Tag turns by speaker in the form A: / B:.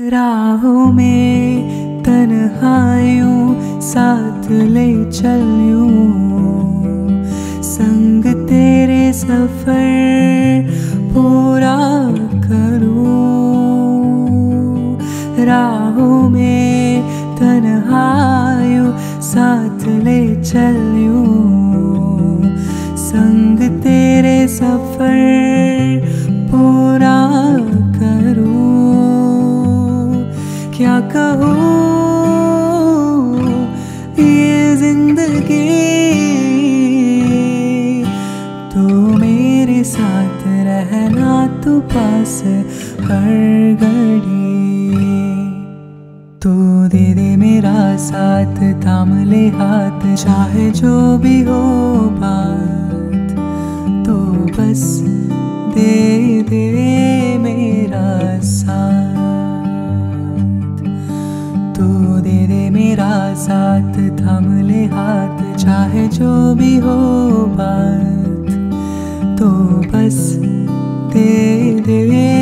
A: राहों में तन्हाइयों साथ ले चलूँ। संग तेरे सफ़र पूरा करूँ। राहों में तन्हाइयों साथ ले चलूँ। संग तेरे सफ़र पूरा क्या कहूँ ये ज़िंदगी? तू मेरे साथ रहना तू पास हर घड़ी। तू दे दे मेरा साथ, थाम ले हाथ, चाहे जो भी हो बात। तो बस दे दे। मेरा साथ थम ले हाथ चाहे जो भी हो बात। तो बस दे दे।